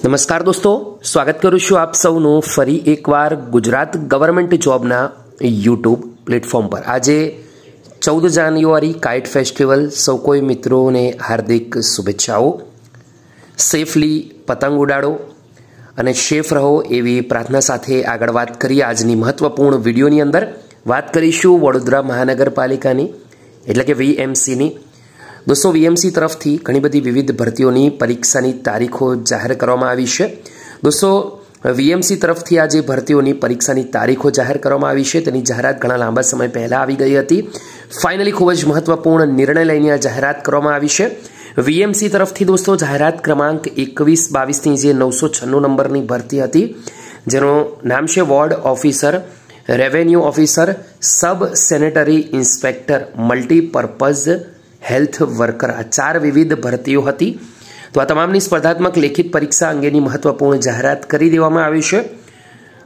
નમસ્કાર દોસ્તો, સ્વાગત કરું છું આપ સૌનું ફરી એકવાર ગુજરાત ગવર્મેન્ટ જોબના યુટ્યુબ પ્લેટફોર્મ પર. આજે ચૌદ જાન્યુઆરી કાઇટ ફેસ્ટિવલ, સૌ કોઈ મિત્રોને હાર્દિક શુભેચ્છાઓ. સેફલી પતંગ ઉડાડો અને સેફ રહો એવી પ્રાર્થના સાથે આગળ વાત કરીએ આજની મહત્વપૂર્ણ વિડીયોની અંદર. વાત કરીશું વડોદરા મહાનગરપાલિકાની, એટલે કે વીએમસીની. દોસ્તો વીએમસી તરફથી ઘણી બધી વિવિધ ભરતીઓની પરીક્ષાની તારીખો જાહેર કરવામાં આવી છે. દોસ્તો વીએમસી તરફથી આ જે ભરતીઓની પરીક્ષાની તારીખો જાહેર કરવામાં આવી છે. તેની જાહેરાત ઘણા લાંબા સમય પહેલાં આવી ગઈ હતી. ફાઇનલી ખૂબ જ મહત્વપૂર્ણ નિર્ણય લઈને આ જાહેરાત કરવામાં આવી છે. વીએમસી તરફથી દોસ્તો, જાહેરાત ક્રમાંક એકવીસ બાવીસની જે નવસો છન્નું નંબરની ભરતી હતી, જેનું નામ છે ward officer, revenue officer, sub sanitary inspector, multipurpose health worker આ ચાર વિવિધ ભરતીઓ હતી. તો આ તમામની સ્પર્ધાત્મક લેખિત પરીક્ષા અંગેની મહત્વપૂર્ણ જાહેરાત કરી દેવામાં આવી છે.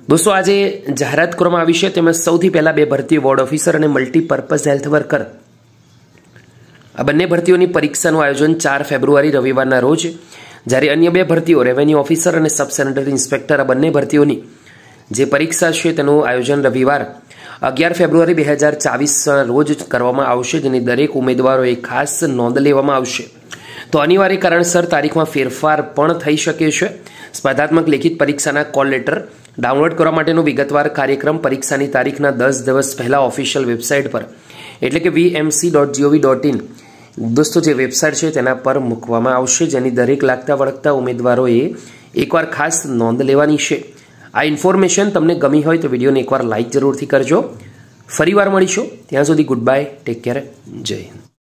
દોસ્તો, આજે જાહેરાત કરવામાં આવી છે. તેમાં સૌથી પહેલાં બે ભરતીઓ, વોર્ડ ઓફિસર અને મલ્ટીપર્પઝ હેલ્થ વર્કર આ બંને ભરતીઓની પરીક્ષાનું આયોજન ચાર ફેબ્રુઆરી, રવિવારના રોજ. જ્યારે અન્ય બે ભરતીઓ રેવન્યુ ઓફિસર અને સબ સેનેટરી ઇન્સ્પેક્ટર આ બંને ભરતીઓની જે પરીક્ષા છે તેનું આયોજન રવિવાર અગિયાર ફેબ્રુઆરી બે હજાર ચાવીસના રોજ કરવામાં આવશે, જેની દરેક ઉમેદવારોએ ખાસ નોંધ લેવામાં આવશે. તો અનિવાર્ય કારણસર તારીખમાં ફેરફાર પણ થઈ શકે છે. સ્પર્ધાત્મક લેખિત પરીક્ષાના કોલ લેટર ડાઉનલોડ કરવા માટેનો વિગતવાર કાર્યક્રમ પરીક્ષાની તારીખના દસ દિવસ પહેલાં ઓફિશિયલ વેબસાઇટ પર, એટલે કે VMC dot GOV dot in દોસ્તો, જે વેબસાઇટ છે તેના પર મૂકવામાં આવશે, જેની દરેક લાગતા વળગતા ઉમેદવારોએ એકવાર ખાસ નોંધ લેવાની છે. આ ઇન્ફોર્મેશન તમને ગમી હોય તો વિડીયોને એકવાર લાઇક જરૂરથી કરજો. ફરીવાર મળીશું. ત્યાં સુધી ગુડ બાય ટેક કેર જય હિન્દ.